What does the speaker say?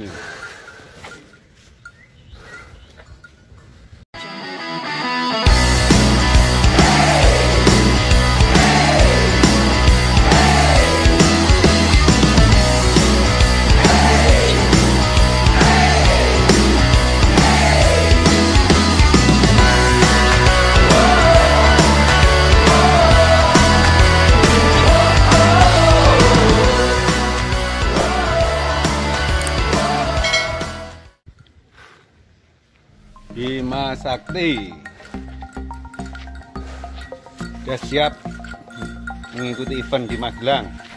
É. Bima Sakti. Sudah siap mengikuti event di Magelang